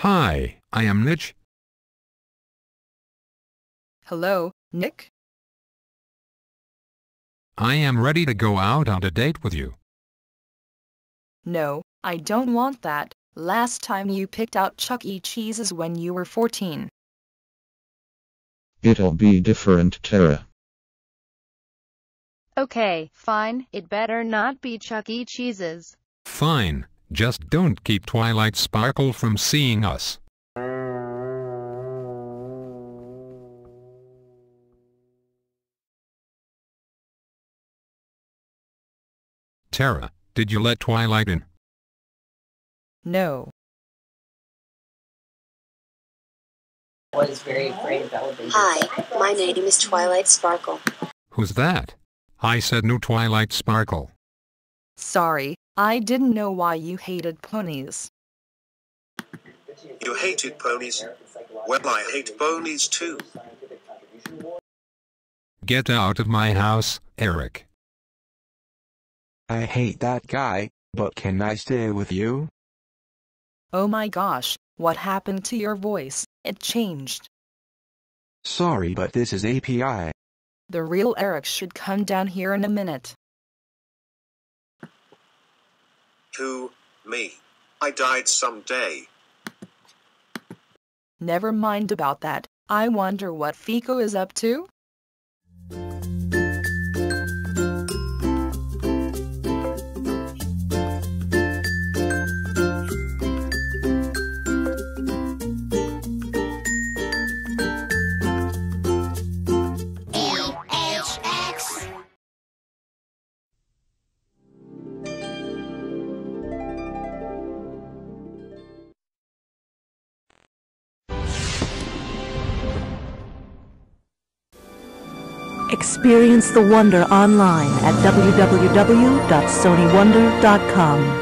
Hi, I am Mitch. Hello, Nick? I am ready to go out on a date with you. No, I don't want that. Last time you picked out Chuck E. Cheese's when you were 14. It'll be different, Tara. Okay, fine, it better not be Chuck E. Cheese's. Fine, just don't keep Twilight Sparkle from seeing us. Tara, did you let Twilight in? No. was very afraid of elevators. Hi, my name is Twilight Sparkle. Who's that? I said no Twilight Sparkle. Sorry, I didn't know why you hated ponies. You hated ponies? Well, I hate ponies too. Get out of my house, Eric. I hate that guy, but can I stay with you? Oh my gosh, what happened to your voice? It changed. Sorry but this is API. The real Eric should come down here in a minute. Who? Me. I died someday. Never mind about that. I wonder what Fico is up to? Experience the wonder online at www.sonywonder.com.